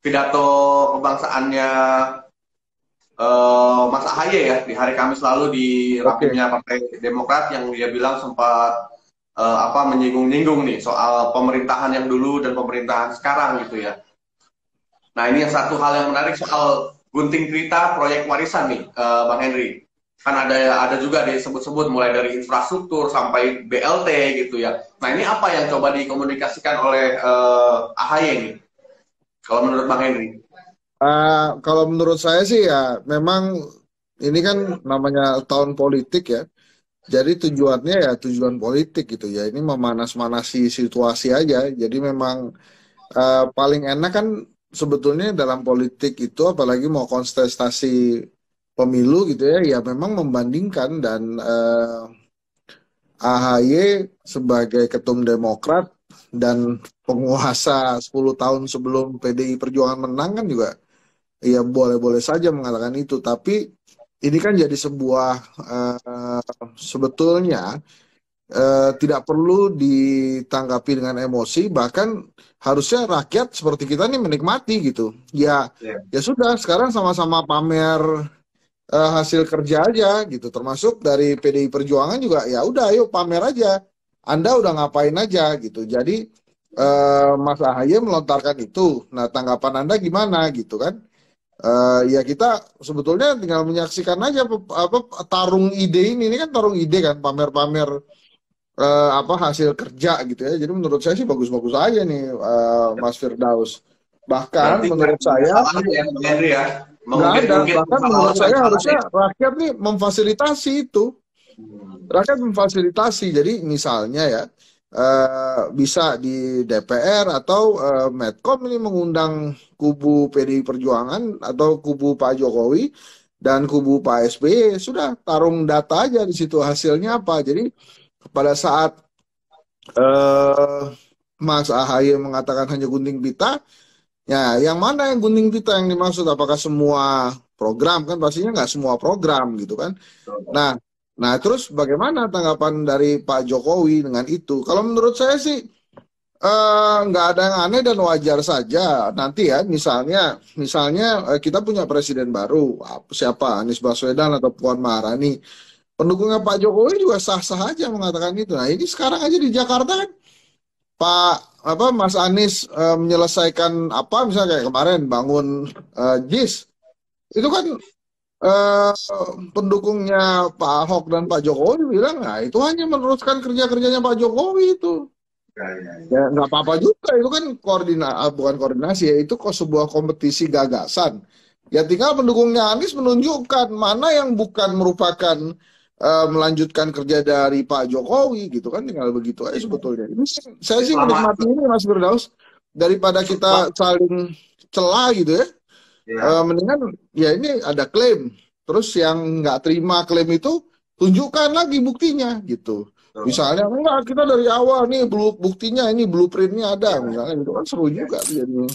pidato kebangsaannya uh, Mas Ahaye ya di hari Kamis lalu di rapimnya Partai Demokrat yang dia bilang sempat uh, apa menyinggung-nyinggung nih soal pemerintahan yang dulu dan pemerintahan sekarang gitu ya. Nah ini yang satu hal yang menarik soal gunting cerita proyek warisan nih, uh, Bang Henry. Kan ada ada juga disebut-sebut mulai dari infrastruktur sampai BLT gitu ya. Nah ini apa yang coba dikomunikasikan oleh uh, AHY nih? Kalau menurut Bang Henry? Uh, kalau menurut saya sih ya memang ini kan namanya tahun politik ya. Jadi tujuannya ya tujuan politik gitu ya. Ini memanas-manasi situasi aja. Jadi memang uh, paling enak kan sebetulnya dalam politik itu apalagi mau kontestasi pemilu gitu ya, ya memang membandingkan dan uh, eh, AHY sebagai ketum Demokrat dan penguasa 10 tahun sebelum PDI Perjuangan menang kan juga ya boleh-boleh saja mengatakan itu. Tapi ini kan jadi sebuah uh, sebetulnya uh, tidak perlu ditanggapi dengan emosi bahkan harusnya rakyat seperti kita nih menikmati gitu. Ya yeah. ya sudah sekarang sama-sama pamer uh, hasil kerja aja gitu. Termasuk dari PDI Perjuangan juga ya udah ayo pamer aja anda udah ngapain aja gitu. Jadi uh, Mas Ahaye melontarkan itu. Nah tanggapan Anda gimana gitu kan? Uh, ya kita sebetulnya tinggal menyaksikan aja apa, tarung ide ini. Ini kan tarung ide kan pamer-pamer uh, apa hasil kerja gitu ya. Jadi menurut saya sih bagus-bagus aja nih uh, Mas Firdaus. Bahkan Berarti menurut saya ya, ya. ada. Bahkan menurut saya harusnya rakyat nih memfasilitasi itu. Hmm. Rakyat memfasilitasi. Jadi misalnya ya Uh, bisa di DPR atau uh, Medcom ini mengundang kubu PDI Perjuangan atau kubu Pak Jokowi dan kubu Pak SBY sudah tarung data aja di situ hasilnya apa. Jadi pada saat uh, Mas Ahaye mengatakan hanya gunting pita ya yang mana yang gunting pita yang dimaksud? Apakah semua program? Kan pastinya nggak semua program gitu kan. Nah Nah, terus bagaimana tanggapan dari Pak Jokowi dengan itu? Kalau menurut saya sih eh, nggak uh, ada yang aneh dan wajar saja. Nanti ya, misalnya, misalnya uh, kita punya presiden baru, siapa Anies Baswedan atau Puan Maharani, pendukungnya Pak Jokowi juga sah-sah aja mengatakan itu. Nah, ini sekarang aja di Jakarta kan, Pak apa Mas Anies uh, menyelesaikan apa misalnya kayak kemarin bangun JIS itu kan uh, pendukungnya Pak Ahok dan Pak Jokowi bilang, nah itu hanya meneruskan kerja-kerjanya Pak Jokowi itu. Ya, ya, ya. ya nggak apa-apa juga itu kan koordinasi ah, bukan koordinasi ya itu kok sebuah kompetisi gagasan. Ya tinggal pendukungnya Anies menunjukkan mana yang bukan merupakan uh, melanjutkan kerja dari Pak Jokowi gitu kan tinggal begitu aja sebetulnya. Ini saya sih menikmati ini Mas Firdaus daripada kita saling celah gitu ya Ya. Uh, mendingan ya ini ada klaim. Terus yang nggak terima klaim itu tunjukkan lagi buktinya gitu. Oh. Misalnya enggak kita dari awal nih buktinya ini blueprintnya ada misalnya itu kan seru juga jadinya.